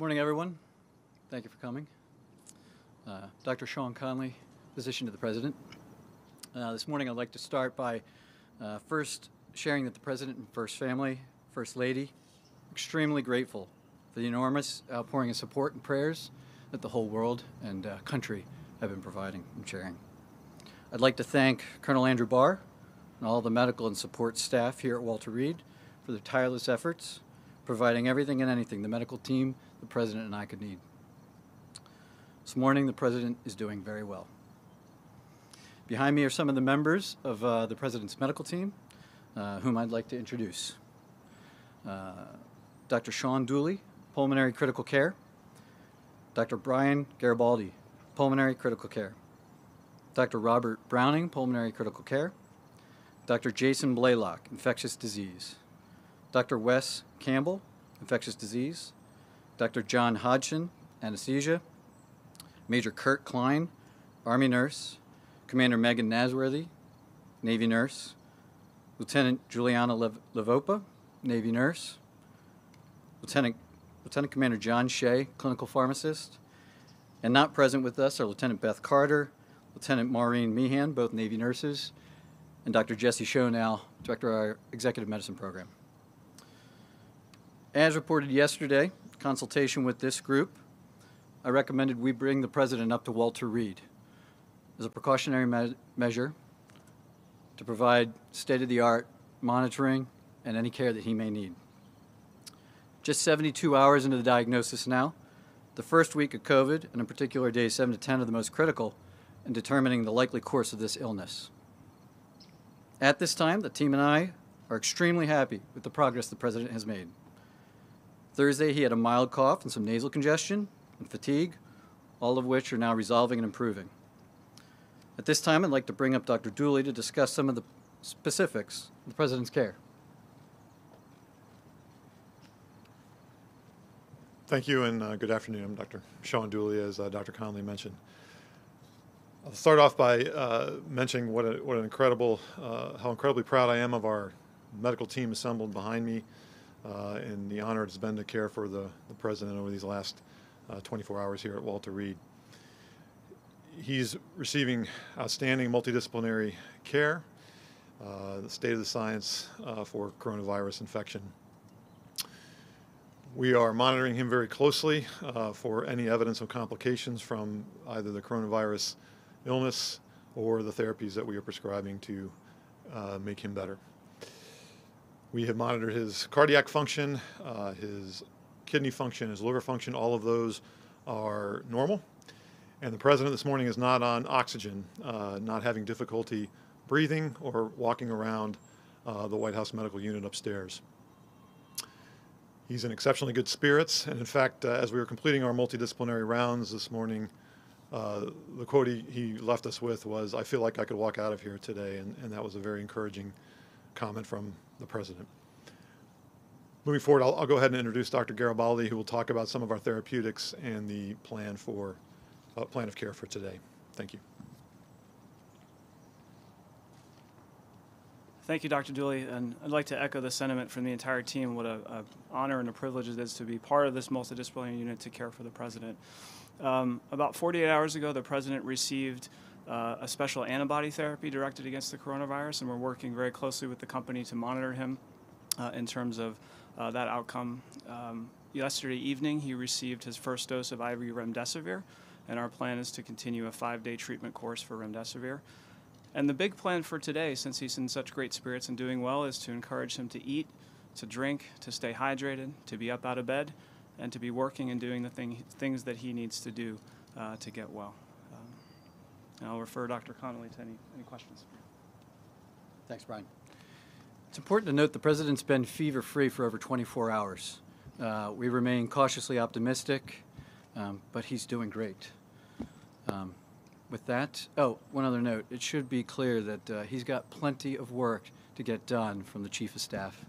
Morning, everyone. Thank you for coming. Uh, Dr. Sean Conley, physician to the President. Uh, this morning, I'd like to start by uh, first sharing that the President and First Family, First Lady, extremely grateful for the enormous outpouring of support and prayers that the whole world and uh, country have been providing and sharing. I'd like to thank Colonel Andrew Barr and all the medical and support staff here at Walter Reed for their tireless efforts, providing everything and anything the medical team the President and I could need. This morning, the President is doing very well. Behind me are some of the members of uh, the President's medical team, uh, whom I'd like to introduce. Uh, Dr. Sean Dooley, Pulmonary Critical Care. Dr. Brian Garibaldi, Pulmonary Critical Care. Dr. Robert Browning, Pulmonary Critical Care. Dr. Jason Blaylock, Infectious Disease. Dr. Wes Campbell, Infectious Disease. Dr. John Hodgson, anesthesia, Major Kurt Klein, Army nurse, Commander Megan Nasworthy, Navy nurse, Lieutenant Juliana Lev- Levopa, Navy nurse, Lieutenant, Lieutenant Commander John Shea, clinical pharmacist, and not present with us are Lieutenant Beth Carter, Lieutenant Maureen Meehan, both Navy nurses, and Dr. Jesse Schonow, Director of our Executive Medicine Program. As reported yesterday, consultation with this group, I recommended we bring the president up to Walter Reed as a precautionary me- measure to provide state of the art monitoring and any care that he may need. Just 72 hours into the diagnosis now, the first week of COVID, and in particular days 7 to 10, are the most critical in determining the likely course of this illness. At this time, the team and I are extremely happy with the progress the president has made. Thursday, he had a mild cough and some nasal congestion and fatigue, all of which are now resolving and improving. At this time, I'd like to bring up Dr. Dooley to discuss some of the specifics of the President's care. Thank you and uh, good afternoon. I'm Dr. Sean Dooley, as uh, Dr. Conley mentioned. I'll start off by uh, mentioning what, a, what an incredible, uh, how incredibly proud I am of our medical team assembled behind me uh, and the honor it's been to care for the, the president over these last uh, 24 hours here at Walter Reed. He's receiving outstanding multidisciplinary care, uh, the state of the science uh, for coronavirus infection. We are monitoring him very closely uh, for any evidence of complications from either the coronavirus illness or the therapies that we are prescribing to uh, make him better. We have monitored his cardiac function, uh, his kidney function, his liver function. All of those are normal. And the president this morning is not on oxygen, uh, not having difficulty breathing or walking around uh, the White House medical unit upstairs. He's in exceptionally good spirits. And in fact, uh, as we were completing our multidisciplinary rounds this morning, uh, the quote he, he, left us with was, I feel like I could walk out of here today. And, and that was a very encouraging comment from the president. Moving forward, I'll, I'll, go ahead and introduce Dr. Garibaldi, who will talk about some of our therapeutics and the plan for uh, plan of care for today. Thank you. Thank you, Dr. Dooley, and I'd like to echo the sentiment from the entire team. What an honor and a privilege it is to be part of this multidisciplinary unit to care for the president. Um, about 48 hours ago, the president received uh, a special antibody therapy directed against the coronavirus, and we're working very closely with the company to monitor him uh, in terms of uh, that outcome. Um, yesterday evening, he received his first dose of IV remdesivir, and our plan is to continue a five day treatment course for remdesivir. And the big plan for today, since he's in such great spirits and doing well, is to encourage him to eat, to drink, to stay hydrated, to be up out of bed, and to be working and doing the thing, things that he needs to do uh, to get well. I'll refer Dr. Conley to any, any questions. Thanks, Brian. It's important to note the president's been fever free for over 24 hours. Uh, we remain cautiously optimistic, um, but he's doing great. Um, with that, oh, one other note. It should be clear that uh, he's got plenty of work to get done from the chief of staff.